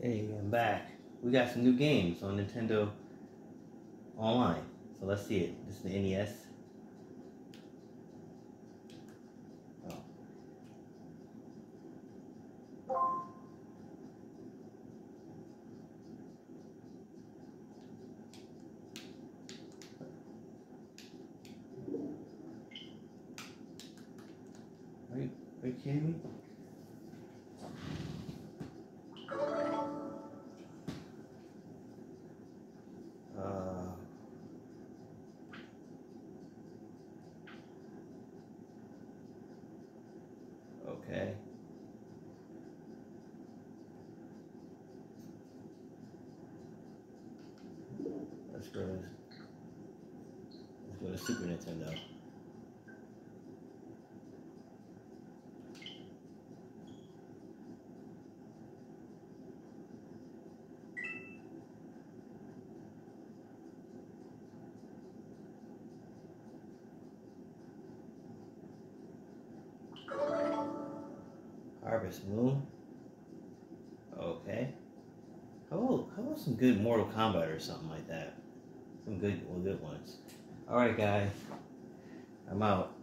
Hey, I'm back. We got some new games on Nintendo Online. So let's see it. This is the NES. Oh. Are you, are you kidding me? Okay. Let's go to let's go to Super Nintendo. Harvest Moon. Okay. How about, how about some good Mortal Kombat or something like that? Some good well, good ones. Alright guys. I'm out.